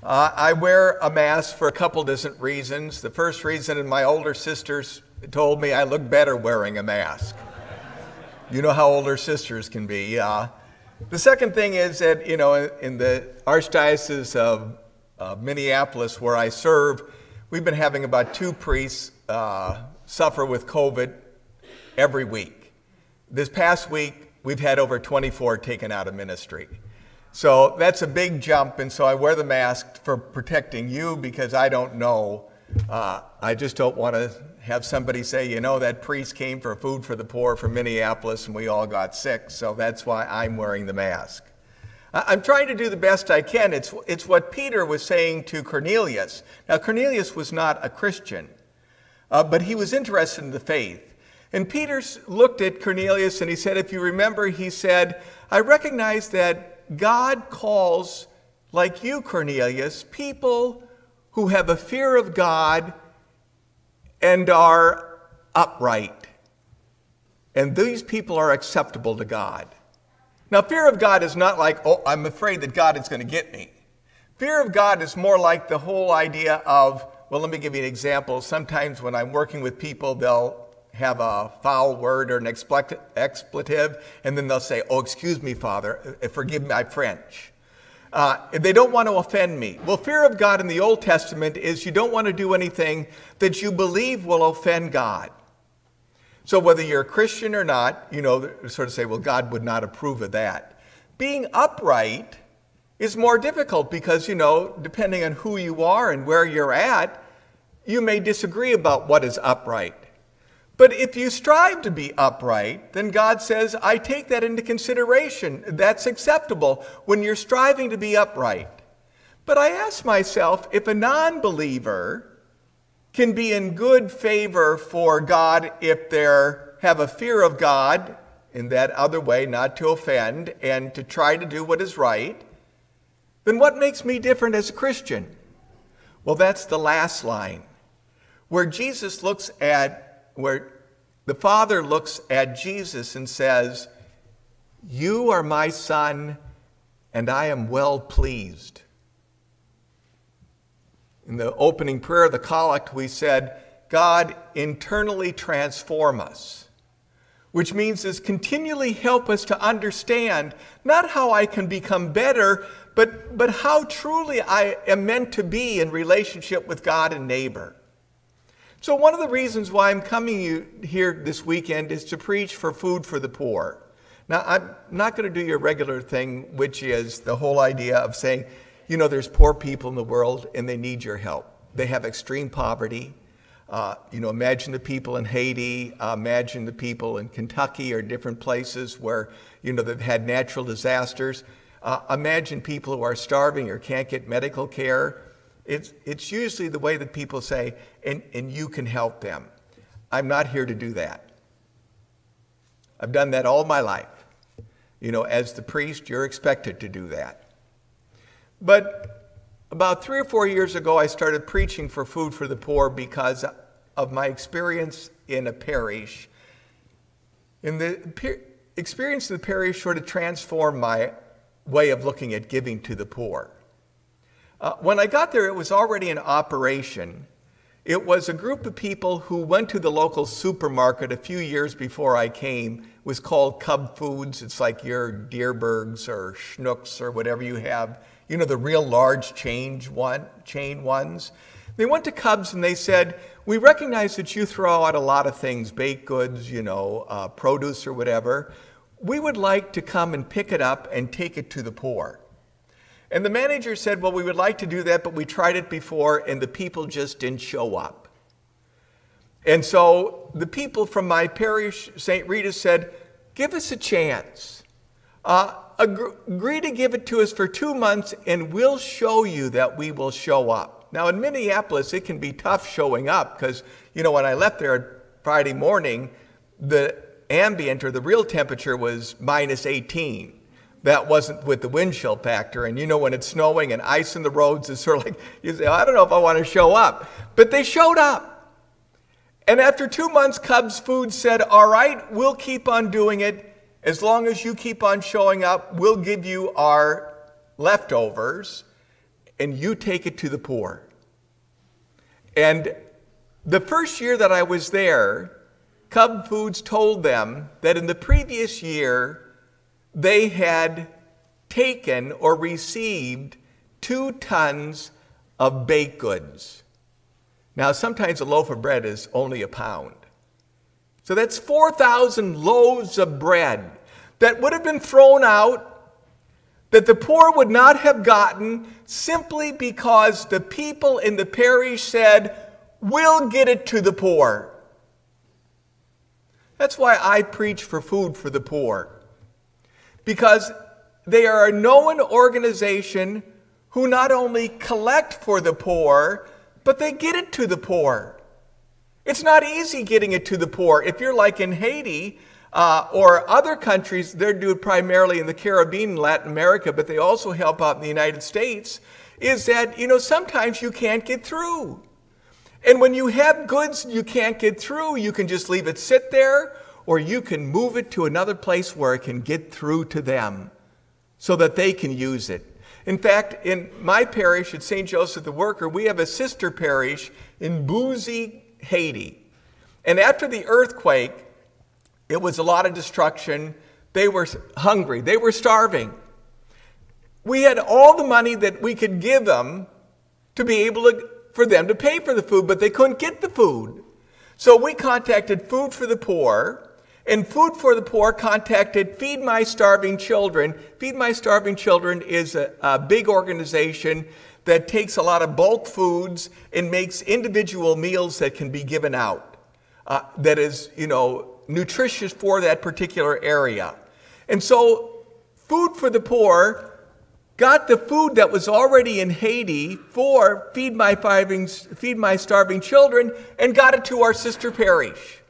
Uh, I wear a mask for a couple different reasons. The first reason, and my older sisters told me I look better wearing a mask. You know how older sisters can be. Uh, the second thing is that, you know, in the Archdiocese of, of Minneapolis, where I serve, we've been having about two priests uh, suffer with COVID every week. This past week, we've had over 24 taken out of ministry. So that's a big jump, and so I wear the mask for protecting you because I don't know. Uh, I just don't want to have somebody say, you know, that priest came for food for the poor from Minneapolis and we all got sick, so that's why I'm wearing the mask. I'm trying to do the best I can. It's, it's what Peter was saying to Cornelius. Now, Cornelius was not a Christian, uh, but he was interested in the faith. And Peter looked at Cornelius and he said, if you remember, he said, I recognize that God calls, like you, Cornelius, people who have a fear of God and are upright. And these people are acceptable to God. Now, fear of God is not like, oh, I'm afraid that God is going to get me. Fear of God is more like the whole idea of, well, let me give you an example. Sometimes when I'm working with people, they'll have a foul word or an expletive, and then they'll say, Oh, excuse me, Father, uh, forgive my French. Uh, they don't want to offend me. Well, fear of God in the Old Testament is you don't want to do anything that you believe will offend God. So, whether you're a Christian or not, you know, sort of say, well, God would not approve of that. Being upright is more difficult because, you know, depending on who you are and where you're at, you may disagree about what is upright. But if you strive to be upright, then God says, I take that into consideration. That's acceptable when you're striving to be upright. But I ask myself if a non believer can be in good favor for God if they have a fear of God in that other way, not to offend and to try to do what is right, then what makes me different as a Christian? Well, that's the last line, where Jesus looks at where the Father looks at Jesus and says, You are my Son, and I am well pleased. In the opening prayer of the collect, we said, God internally transform us, which means is continually help us to understand not how I can become better, but, but how truly I am meant to be in relationship with God and neighbor. So, one of the reasons why I'm coming here this weekend is to preach for food for the poor. Now, I'm not going to do your regular thing, which is the whole idea of saying, you know, there's poor people in the world and they need your help. They have extreme poverty. Uh, you know, imagine the people in Haiti, uh, imagine the people in Kentucky or different places where, you know, they've had natural disasters. Uh, imagine people who are starving or can't get medical care. It's, it's usually the way that people say, and, and you can help them. I'm not here to do that. I've done that all my life. You know, as the priest, you're expected to do that. But about three or four years ago, I started preaching for food for the poor because of my experience in a parish. And the experience in the parish sort of transformed my way of looking at giving to the poor. Uh, when I got there, it was already in operation. It was a group of people who went to the local supermarket a few years before I came. It was called Cub Foods. It's like your Dierbergs or Schnucks or whatever you have. You know, the real large chain, one, chain ones. They went to Cubs and they said, We recognize that you throw out a lot of things, baked goods, you know, uh, produce or whatever. We would like to come and pick it up and take it to the poor. And the manager said, Well, we would like to do that, but we tried it before and the people just didn't show up. And so the people from my parish, St. Rita, said, Give us a chance. Uh, agree to give it to us for two months, and we'll show you that we will show up. Now, in Minneapolis, it can be tough showing up because, you know, when I left there Friday morning, the ambient or the real temperature was minus 18 that wasn't with the wind chill factor. And you know, when it's snowing and ice in the roads, it's sort of like, you say, I don't know if I want to show up. But they showed up. And after two months, Cubs Food said, All right, we'll keep on doing it. As long as you keep on showing up, we'll give you our leftovers. and you take it to the poor. And the first year that I was there, Cub Foods told them that in the previous year, they had taken or received two tons of baked goods. Now, sometimes a loaf of bread is only a pound. So that's 4,000 loaves of bread that would have been thrown out that the poor would not have gotten simply because the people in the parish said, We'll get it to the poor. That's why I preach for food for the poor. Because they are a known organization who not only collect for the poor, but they get it to the poor. It's not easy getting it to the poor. If you're like in Haiti, uh, or other countries, they're doing primarily in the Caribbean Latin America, but they also help out in the United States, is that, you know, sometimes you can't get through. And when you have goods you can't get through, you can just leave it sit there, or you can move it to another place where it can get through to them so that they can use it. In fact, in my parish at St. Joseph the Worker, we have a sister parish in Bouzy, Haiti. And after the earthquake, it was a lot of destruction. They were hungry, they were starving. We had all the money that we could give them to be able to, for them to pay for the food, but they couldn't get the food. So we contacted Food for the Poor, and Food for the Poor contacted Feed My Starving Children. Feed My Starving Children is a, a big organization that takes a lot of bulk foods and makes individual meals that can be given out. Uh, that is, you know, nutritious for that particular area. And so, Food for the Poor got the food that was already in Haiti for Feed My, Feed My Starving Children and got it to our sister parish.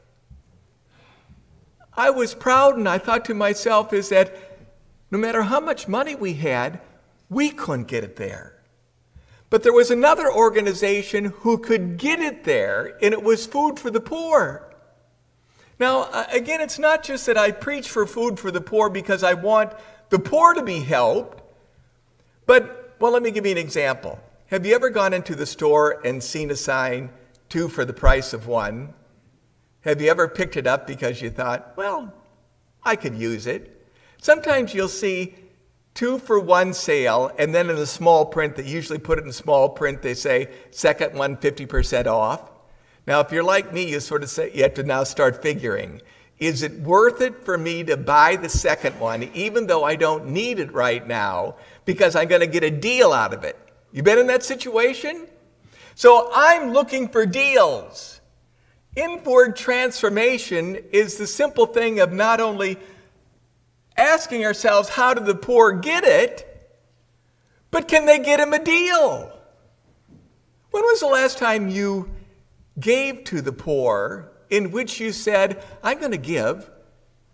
I was proud and I thought to myself is that no matter how much money we had, we couldn't get it there. But there was another organization who could get it there, and it was Food for the Poor. Now, again, it's not just that I preach for food for the poor because I want the poor to be helped, but, well, let me give you an example. Have you ever gone into the store and seen a sign, two for the price of one? Have you ever picked it up because you thought, well, I could use it? Sometimes you'll see two for one sale, and then in the small print, they usually put it in small print, they say, second one 50% off. Now, if you're like me, you sort of say, you have to now start figuring is it worth it for me to buy the second one, even though I don't need it right now, because I'm going to get a deal out of it? You been in that situation? So I'm looking for deals. Inward transformation is the simple thing of not only asking ourselves, how do the poor get it, but can they get him a deal? When was the last time you gave to the poor, in which you said, I'm going to give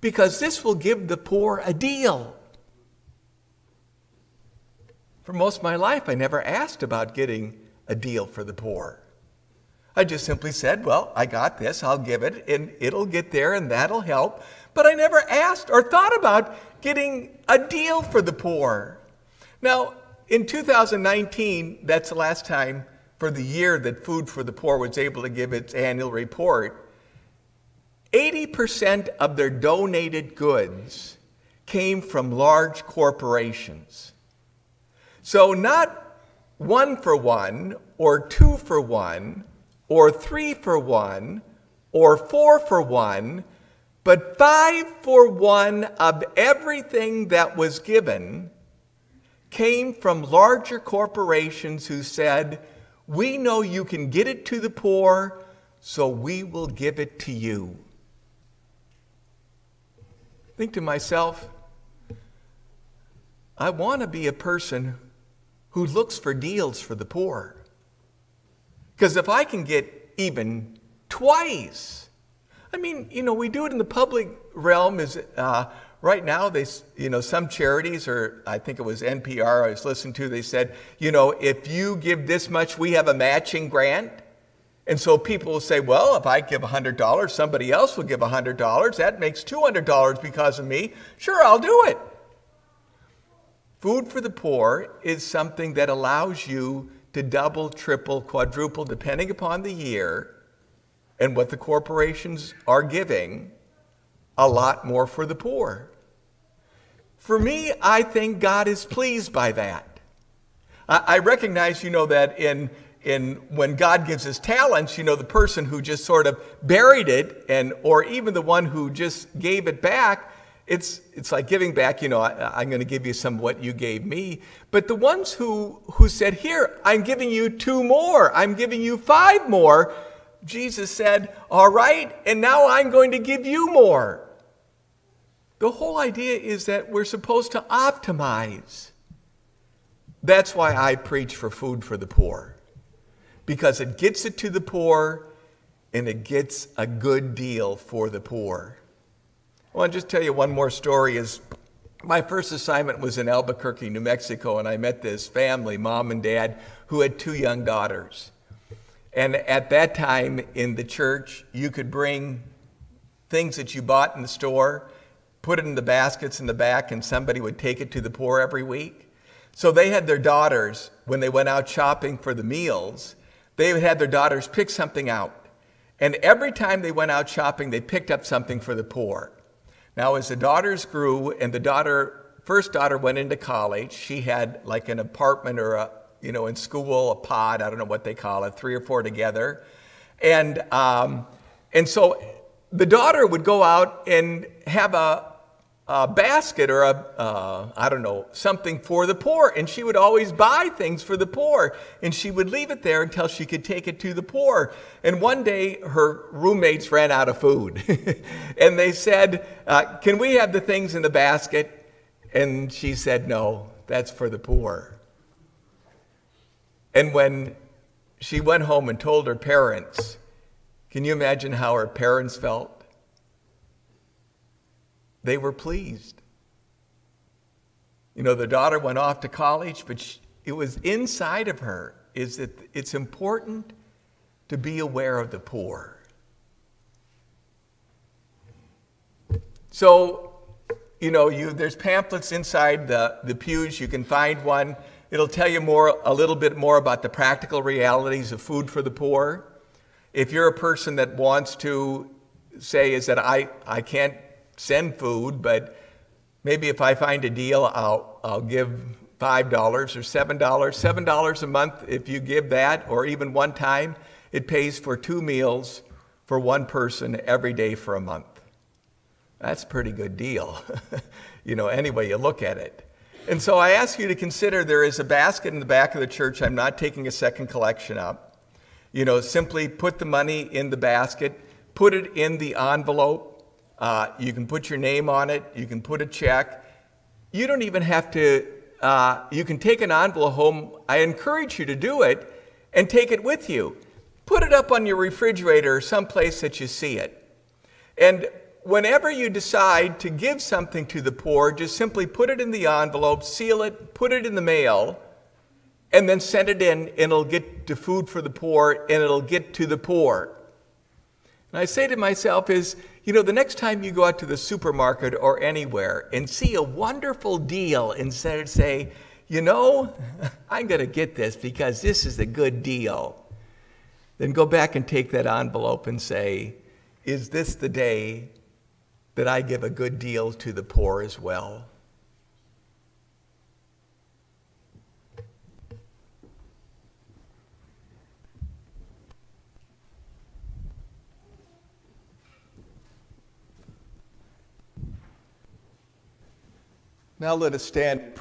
because this will give the poor a deal. For most of my life, I never asked about getting a deal for the poor. I just simply said, Well, I got this, I'll give it, and it'll get there, and that'll help. But I never asked or thought about getting a deal for the poor. Now, in 2019, that's the last time for the year that Food for the Poor was able to give its annual report, 80% of their donated goods came from large corporations. So, not one for one, or two for one, or three for one, or four for one, but five for one of everything that was given came from larger corporations who said, we know you can get it to the poor, so we will give it to you. Think to myself, I want to be a person who looks for deals for the poor. Because if I can get even twice, I mean, you know, we do it in the public realm. Is uh, Right now, they, you know, some charities, or I think it was NPR I was listening to, they said, you know, if you give this much, we have a matching grant. And so people will say, well, if I give $100, somebody else will give $100. That makes $200 because of me. Sure, I'll do it. Food for the poor is something that allows you to double, triple, quadruple, depending upon the year and what the corporations are giving, a lot more for the poor. For me, I think God is pleased by that. I recognize, you know, that in, in when God gives his talents, you know, the person who just sort of buried it and or even the one who just gave it back, it's it's like giving back, you know, I, am going to give you some what you gave me. But the ones who who said, "Here, I'm giving you two more. I'm giving you five more." Jesus said, "All right, and now I'm going to give you more." The whole idea is that we're supposed to optimize. That's why I preach for food for the poor, because it gets it to the poor and it gets a good deal for the poor. I want to just tell you one more story is my first assignment was in Albuquerque, New Mexico, and I met this family, mom and dad, who had two young daughters. And at that time in the church, you could bring things that you bought in the store put it in the baskets in the back, and somebody would take it to the poor every week. So they had their daughters, when they went out shopping for the meals, they have their daughters pick something out. And every time they went out shopping, they picked up something for the poor. Now, as the daughters grew, and the daughter, first daughter went into college, she had like an apartment or a, you know, in school, a pod, I don't know what they call it, three or four together. And, um, and so the daughter would go out and have a, a basket or a uh, I don't know something for the poor. And she would always buy things for the poor. And she would leave it there until she could take it to the poor. And one day her roommates ran out of food. And they said uh, can we have the things in the basket? And she said no that's for the poor. And when she went home and told her parents can you imagine how her parents felt they were pleased. You know, the daughter went off to college, but she, it was inside of her is that it's important to be aware of the poor. So, you know, you, there's pamphlets inside the, the pews. You can find one. It'll tell you more, a little bit more about the practical realities of food for the poor. If you're a person that wants to say is that I, I can't send food, but maybe if I find a deal, I'll, I'll give $5 or $7. $7 a month, if you give that, or even one time, it pays for two meals for one person every day for a month. That's a pretty good deal, you know, any way you look at it. And so I ask you to consider there is a basket in the back of the church. I'm not taking a second collection up. You know, simply put the money in the basket, put it in the envelope, uh, you can put your name on it. You can put a check. You don't even have to, uh, you can take an envelope home. I encourage you to do it and take it with you. Put it up on your refrigerator or someplace that you see it. And whenever you decide to give something to the poor, just simply put it in the envelope, seal it, put it in the mail, and then send it in, and it'll get to food for the poor, and it'll get to the poor. And I say to myself, is you know, the next time you go out to the supermarket or anywhere and see a wonderful deal, instead of say, you know, I'm going to get this because this is a good deal, then go back and take that envelope and say, is this the day that I give a good deal to the poor as well? Now let us stand